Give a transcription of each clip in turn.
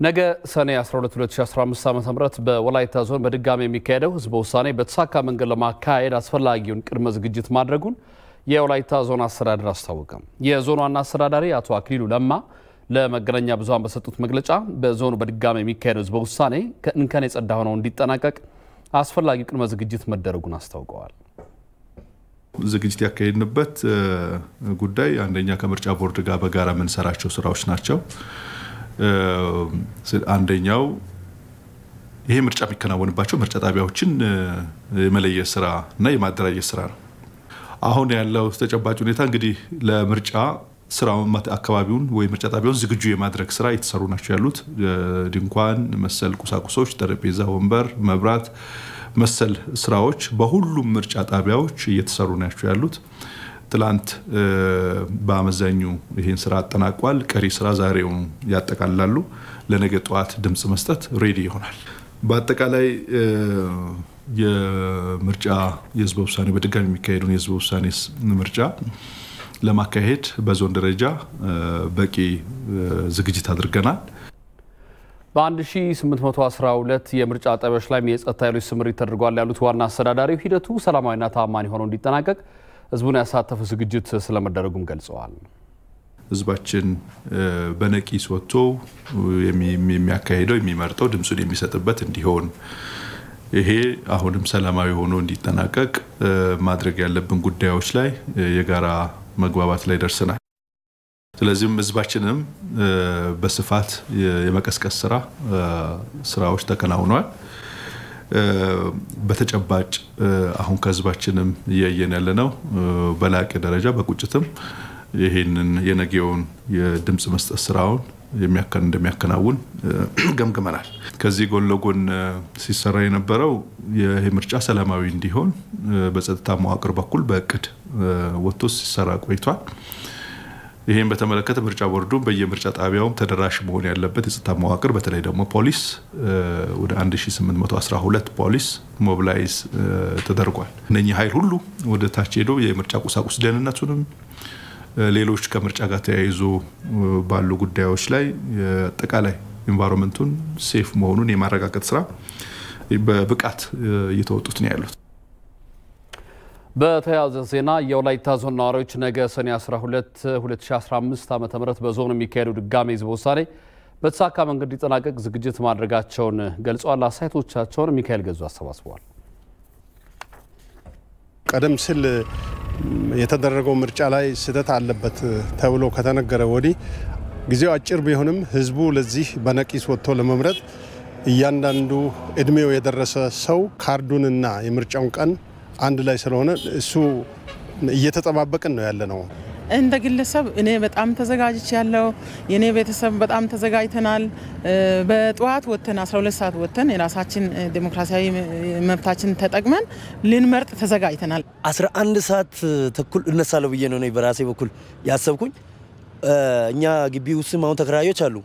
ነገ ሰኔ 12 2015 ዓ ም በወላይታ ዞን በድጋሚ የሚካሄደው ህዝበ ውሳኔ በተሳካ መንገድ ለማካሄድ አስፈላጊውን ቅድመ ዝግጅት ማድረጉን የወላይታ ዞን አስተዳደር አስታወቀ። የዞኑ ዋና አስተዳዳሪ አቶ አክሊሉ ለማ ለመገናኛ ብዙሃን በሰጡት መግለጫ በዞኑ በድጋሚ የሚካሄደው ህዝበ ውሳኔ ከእንከን የጸዳ ሆነው እንዲጠናቀቅ አስፈላጊው ቅድመ ዝግጅት መደረጉን አስታውቀዋል። ዝግጅት ያካሄድንበት ጉዳይ አንደኛ ከምርጫ ቦርድ ጋር በጋራ የምንሰራቸው ስራዎች ናቸው። አንደኛው ይሄ ምርጫ የሚከናወንባቸው ምርጫ ጣቢያዎችን የመለየት ስራ እና የማደራጀት ስራ ነው። አሁን ያለው ተጨባጭ ሁኔታ እንግዲህ ለምርጫ ስራውን አካባቢውን ወይ ምርጫ ጣቢያውን ዝግጁ የማድረግ ስራ የተሰሩ ናቸው ያሉት ድንኳን መሰል ቁሳቁሶች፣ ጠረጴዛ፣ ወንበር፣ መብራት መሰል ስራዎች በሁሉም ምርጫ ጣቢያዎች እየተሰሩ ናቸው ያሉት። ትላንት በአመዛኙ ይህን ስራ አጠናቋል። ቀሪ ስራ ዛሬው ያጠቃልላሉ። ለነገ ጠዋት ድምፅ መስጠት ሬዲ ይሆናል። በአጠቃላይ የምርጫ የህዝበ ውሳኔ በድጋሚ የሚካሄዱን የህዝበ ውሳኔ ምርጫ ለማካሄድ በዞን ደረጃ በቂ ዝግጅት አድርገናል። በ1812 የምርጫ ጣቢያዎች ላይም የጸጥታ ኃይሎች ስምሪት ተደርጓል ያሉት ዋና አስተዳዳሪው ሂደቱ ሰላማዊና ታማኝ ሆኖ እንዲጠናቀቅ ህዝቡን ያሳተፈ ዝግጅት ስለመደረጉም ገልጸዋል። ህዝባችን በነቂስ ወጥቶ የሚያካሄደው የሚመርጠው ድምፁን የሚሰጥበት እንዲሆን ይሄ አሁንም ሰላማዊ ሆኖ እንዲጠናቀቅ ማድረግ ያለብን ጉዳዮች ላይ የጋራ መግባባት ላይ ደርሰናል። ስለዚህም ህዝባችንም በስፋት የመቀስቀስ ስራ ስራዎች ተከናውኗል። በተጨባጭ አሁን ከህዝባችንም እያየን ያለ ነው። በላቀ ደረጃ በቁጭትም ይህንን የነገውን የድምፅ መስጠት ስራውን እንደሚያከናውን ገምግመናል። ከዚህ ጎን ለጎን ሲሰራ የነበረው ይህ ምርጫ ሰላማዊ እንዲሆን በጸጥታ መዋቅር በኩል በእቅድ ወጥቶ ሲሰራ ቆይቷል። ይህም በተመለከተ ምርጫ ቦርዱ በየምርጫ ጣቢያውም ተደራሽ መሆን ያለበት የጸጥታ መዋቅር በተለይ ደግሞ ፖሊስ ወደ 1812 ፖሊስ mobilize ተደርጓል። እነኚህ ኃይል ሁሉ ወደ ታች ሄዶ የምርጫ ቁሳቁስ ደህንነቱንም ሌሎች ከምርጫ ጋር ተያይዞ ባሉ ጉዳዮች ላይ አጠቃላይ environment ኡን safe መሆኑን የማረጋገጥ ስራ በብቃት እየተወጡት ነው ያሉት። በተያያዘ ዜና የወላይታ ዞን ነዋሪዎች ነገ ሰኔ 12 2015 ዓ ም በዞኑ የሚካሄደው ድጋሚ ህዝበ ውሳኔ በተሳካ መንገድ እንዲጠናቀቅ ዝግጅት ማድረጋቸውን ገልጸዋል። አስተያየቶቻቸውን ሚካኤል ገዙ አሰባስበዋል። ቀደም ሲል የተደረገው ምርጫ ላይ ስህተት አለበት ተብሎ ከተነገረ ወዲህ ጊዜው አጭር ቢሆንም ህዝቡ ለዚህ በነቂስ ወጥቶ ለመምረጥ እያንዳንዱ እድሜው የደረሰ ሰው ካርዱንና የምርጫውን ቀን አንድ ላይ ስለሆነ እሱ እየተጠባበቅን ነው ያለ ነው። እንደ ግለሰብ እኔ በጣም ተዘጋጅች ያለው የእኔ ቤተሰብ በጣም ተዘጋጅተናል። በጠዋት ወጥተን 12 ሰዓት ወጥተን የራሳችን ዴሞክራሲያዊ መብታችን ተጠቅመን ልንመርጥ ተዘጋጅተናል። 11 ሰዓት ተኩል እነሳለሁ ብዬ ነው በራሴ በኩል ያሰብኩኝ። እኛ ግቢ ውስጥም አሁን ተከራዮች አሉ።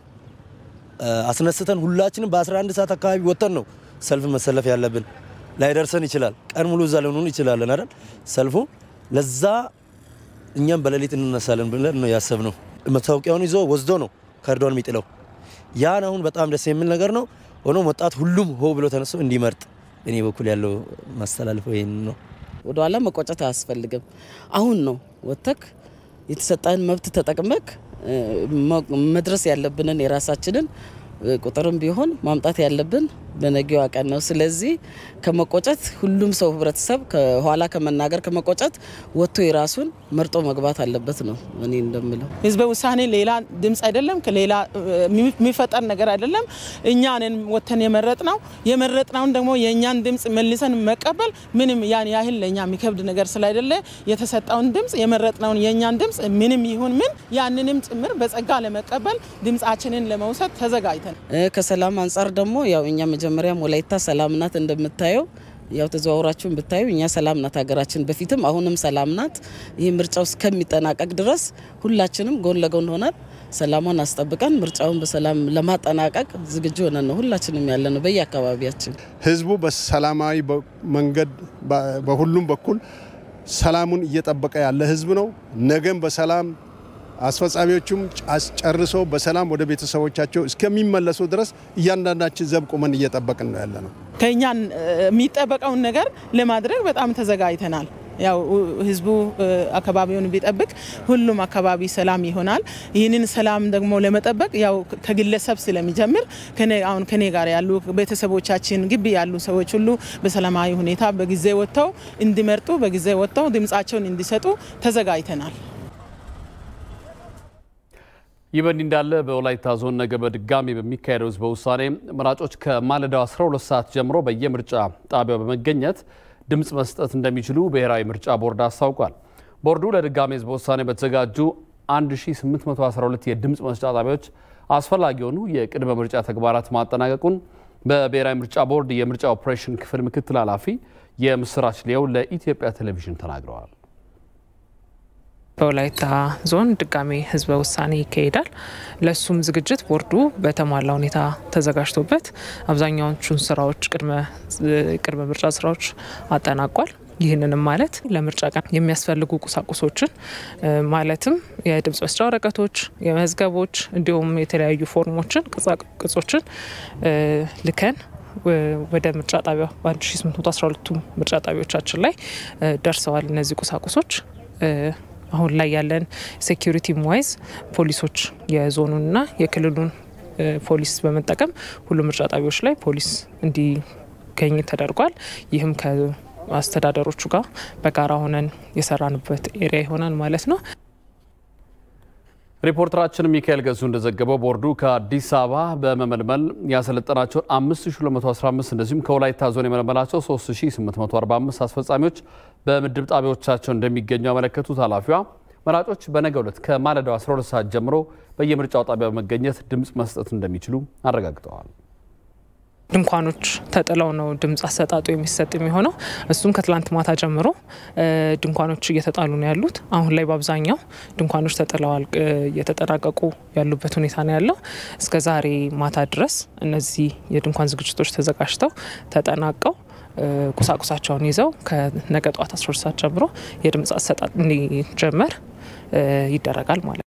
አስነስተን ሁላችንም በ11 ሰዓት አካባቢ ወጥተን ነው ሰልፍ መሰለፍ ያለብን። ላይደርሰን ይችላል። ቀን ሙሉ እዛ ልንሆን ይችላለን አይደል? ሰልፉ ለዛ እኛም በሌሊት እንነሳለን ብለን ነው ያሰብነው። መታወቂያውን ይዞ ወስዶ ነው ካርዷን የሚጥለው። ያን አሁን በጣም ደስ የሚል ነገር ነው። ሆኖ ወጣት ሁሉም ሆ ብሎ ተነስቶ እንዲመርጥ እኔ በኩል ያለው ማስተላልፈው ይህን ነው። ወደኋላ መቆጨት አያስፈልግም። አሁን ነው ወጥተክ የተሰጠህን መብት ተጠቅመክ መድረስ ያለብንን የራሳችንን ቁጥርም ቢሆን ማምጣት ያለብን በነገዋ ቀን ነው። ስለዚህ ከመቆጨት ሁሉም ሰው ህብረተሰብ ከኋላ ከመናገር ከመቆጨት ወጥቶ የራሱን መርጦ መግባት አለበት ነው እኔ እንደምለው። ህዝበ ውሳኔ ሌላ ድምፅ አይደለም፣ ከሌላ የሚፈጠር ነገር አይደለም። እኛንን ወጥተን የመረጥ ነው የመረጥነውን ደግሞ የእኛን ድምፅ መልሰን መቀበል ምንም ያን ያህል ለእኛ የሚከብድ ነገር ስላይደለ የተሰጠውን ድምፅ የመረጥነውን የእኛን ድምፅ ምንም ይሁን ምን ያንንም ጭምር በጸጋ ለመቀበል ድምፃችንን ለመውሰድ ተዘጋጅተን ከሰላም አንጻር ደግሞ ያው እኛ መጀመሪያም ወላይታ ሰላም ናት እንደምታየው ያው ተዘዋውራችሁን ብታዩ እኛ ሰላም ናት ሀገራችን፣ በፊትም አሁንም ሰላም ናት። ይህ ምርጫው እስከሚጠናቀቅ ድረስ ሁላችንም ጎን ለጎን ሆነን ሰላሟን አስጠብቀን ምርጫውን በሰላም ለማጠናቀቅ ዝግጁ ሆነን ነው ሁላችንም ያለ ነው በየአካባቢያችን። ህዝቡ በሰላማዊ መንገድ በሁሉም በኩል ሰላሙን እየጠበቀ ያለ ህዝብ ነው። ነገም በሰላም አስፈጻሚዎቹም ጨርሰው በሰላም ወደ ቤተሰቦቻቸው እስከሚመለሱ ድረስ እያንዳንዳችን ዘብ ቁመን እየጠበቅን ነው ያለ ነው። ከእኛ የሚጠበቀውን ነገር ለማድረግ በጣም ተዘጋጅተናል። ያው ህዝቡ አካባቢውን ቢጠብቅ ሁሉም አካባቢ ሰላም ይሆናል። ይህንን ሰላም ደግሞ ለመጠበቅ ያው ከግለሰብ ስለሚጀምር አሁን ከኔ ጋር ያሉ ቤተሰቦቻችን ግቢ ያሉ ሰዎች ሁሉ በሰላማዊ ሁኔታ በጊዜ ወጥተው እንዲመርጡ በጊዜ ወጥተው ድምፃቸውን እንዲሰጡ ተዘጋጅተናል። ይህ በእንዲህ እንዳለ በወላይታ ዞን ነገ በድጋሚ በሚካሄደው ህዝበ ውሳኔ መራጮች ከማለዳው 12 ሰዓት ጀምሮ በየምርጫ ጣቢያው በመገኘት ድምፅ መስጠት እንደሚችሉ ብሔራዊ ምርጫ ቦርድ አስታውቋል። ቦርዱ ለድጋሚ ህዝበ ውሳኔ በተዘጋጁ 1812 የድምፅ መስጫ ጣቢያዎች አስፈላጊ የሆኑ የቅድመ ምርጫ ተግባራት ማጠናቀቁን በብሔራዊ ምርጫ ቦርድ የምርጫ ኦፕሬሽን ክፍል ምክትል ኃላፊ የምስራች ሊየው ለኢትዮጵያ ቴሌቪዥን ተናግረዋል። በወላይታ ዞን ድጋሜ ህዝበ ውሳኔ ይካሄዳል። ለሱም ዝግጅት ቦርዱ በተሟላ ሁኔታ ተዘጋጅቶበት አብዛኛዎቹን ስራዎች ቅድመ ምርጫ ስራዎች አጠናቋል። ይህንንም ማለት ለምርጫ ቀን የሚያስፈልጉ ቁሳቁሶችን ማለትም የድምጽ መስጫ ወረቀቶች፣ የመዝገቦች እንዲሁም የተለያዩ ፎርሞችን ቅጾችን ልከን ወደ ምርጫ ጣቢያ በ1812ቱ ምርጫ ጣቢያዎቻችን ላይ ደርሰዋል። እነዚህ ቁሳቁሶች አሁን ላይ ያለን security wise ፖሊሶች የዞኑንና የክልሉን ፖሊስ በመጠቀም ሁሉም ምርጫ ጣቢያዎች ላይ ፖሊስ እንዲገኝ ተደርጓል። ይህም ከአስተዳደሮቹ ጋር በጋራ ሆነን የሰራንበት area ይሆናል ማለት ነው። ሪፖርተራችን ሚካኤል ገዙ እንደዘገበው ቦርዱ ከአዲስ አበባ በመመልመል ያሰለጠናቸውን 5215 እንደዚሁም ከወላይታ ዞን የመለመላቸው 3845 አስፈጻሚዎች በምድብ ጣቢያዎቻቸው እንደሚገኙ ያመለከቱት ኃላፊዋ መራጮች በነገው ዕለት ከማለዳው 12 ሰዓት ጀምሮ በየምርጫው ጣቢያ በመገኘት ድምፅ መስጠት እንደሚችሉ አረጋግጠዋል። ድንኳኖች ተጥለው ነው ድምፅ አሰጣጡ የሚሰጥ የሚሆነው። እሱም ከትላንት ማታ ጀምሮ ድንኳኖች እየተጣሉ ነው ያሉት። አሁን ላይ በአብዛኛው ድንኳኖች ተጥለዋል፣ እየተጠናቀቁ ያሉበት ሁኔታ ነው ያለው። እስከ ዛሬ ማታ ድረስ እነዚህ የድንኳን ዝግጅቶች ተዘጋጅተው ተጠናቀው ቁሳቁሳቸውን ይዘው ከነገ ጠዋት 12 ሰዓት ጀምሮ የድምፅ አሰጣጥ እንዲጀመር ይደረጋል ማለት ነው።